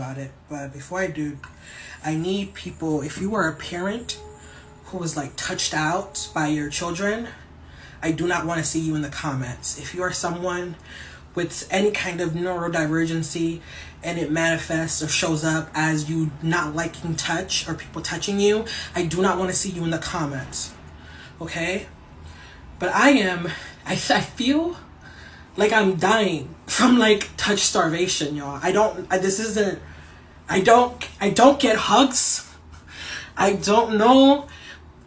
about it, but before I do, I need people. If you are a parent who was like touched out by your children, I do not want to see you in the comments. If you are someone with any kind of neurodivergency and it manifests or shows up as you not liking touch or people touching you, I do not want to see you in the comments. Okay? But I am, I, I feel like I'm dying from like touch starvation, y'all. I don't, I, this isn't, I don't, I don't get hugs. I don't know.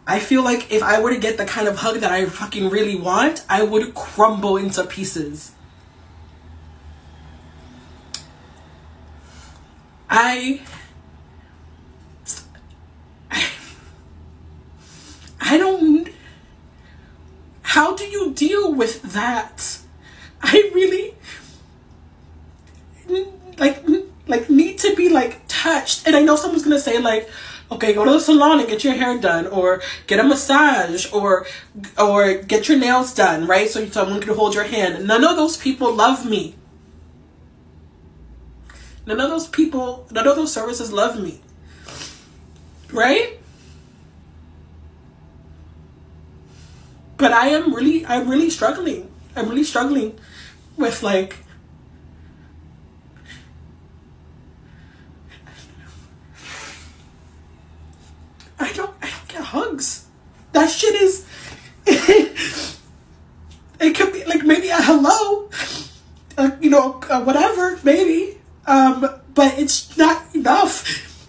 I feel like if I were to get the kind of hug that I fucking really want, I would crumble into pieces. I, I, don't, how do you deal with that? I really like like need to be touched. And I know someone's gonna say like, okay, go to the salon and get your hair done, or get a massage, or or get your nails done, right? So someone can hold your hand. None of those people love me. None of those people, none of those services love me. Right? But I am really, I'm really struggling. I'm really struggling with like I don't I don't get hugs. That shit is it could be like maybe a hello, uh, you know, uh, whatever, maybe. Um, but it's not enough.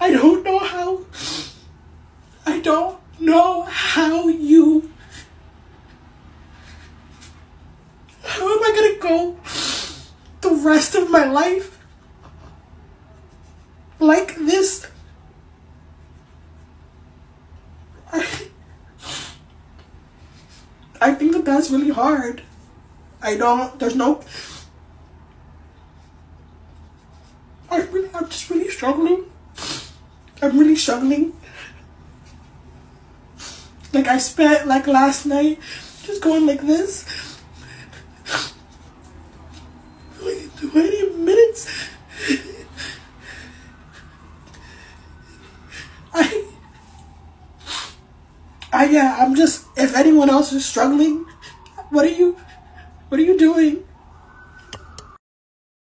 I don't know how. I don't know how you How am I gonna go the rest of my life like this? I, I think that that's really hard. I don't, there's no, I really, I'm just really struggling. I'm really struggling. Like I spent like last night just going like this. 20 minutes. I, I, yeah, I'm just, if anyone else is struggling, what are you, what are you doing?